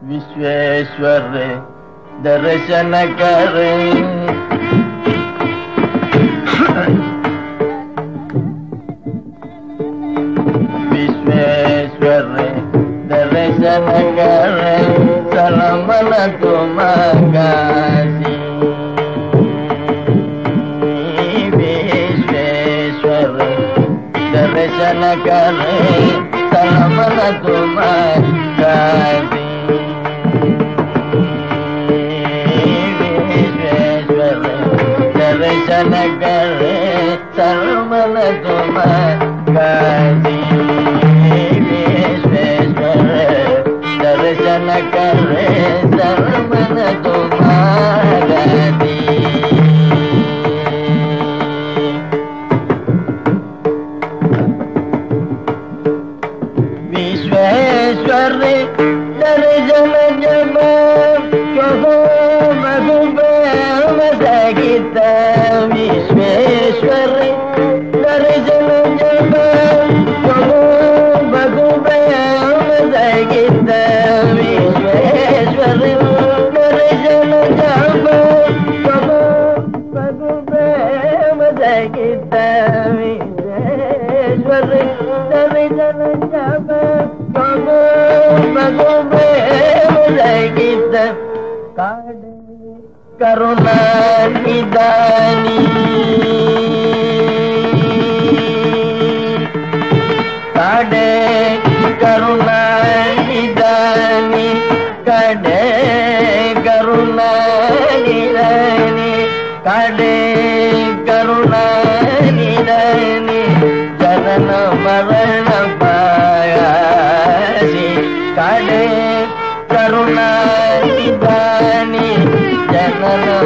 विश्वेश्वर दर्शन कर विश्वेश्वर दर्शन कर सलमन तुम काशी विश्वेश्वर दर्शन कर सलमन तुम Kashi Vishwa Swarne, Darshan Kare, Darshan Kare, Darshan Kare, Darshan Kare, Darshan Kare, Darshan Kare, కాడే కరుణానిదాని కాడే కరుణానిదాని కడే కరుణానిదాని కడే కరుణానిదాని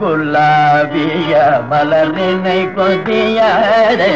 குலாவிய மலரினை கொதியாரே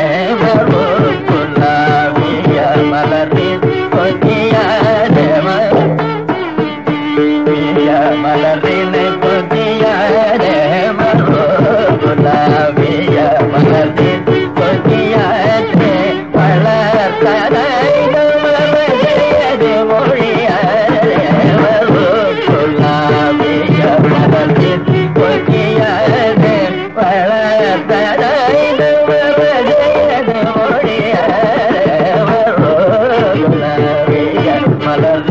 மலர்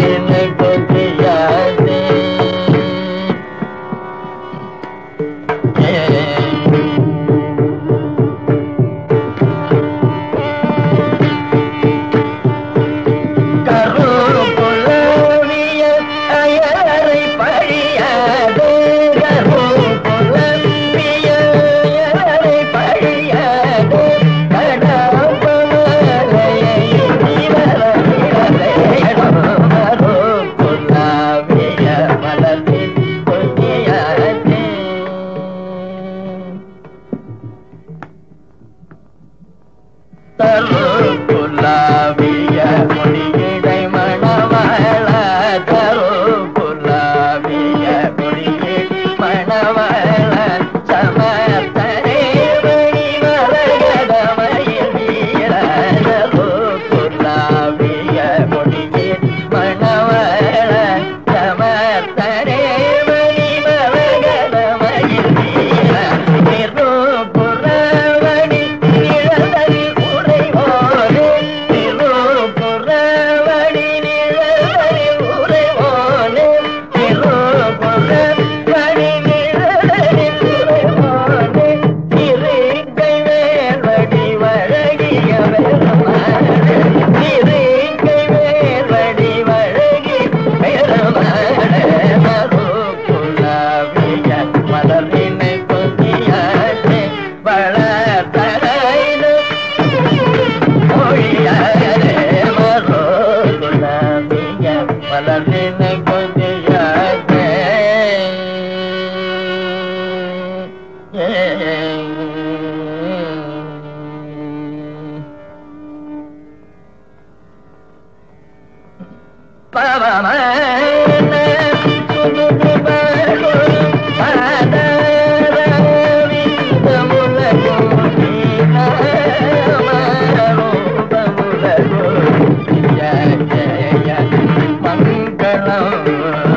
ஜய ஜய மங்களம் சஜி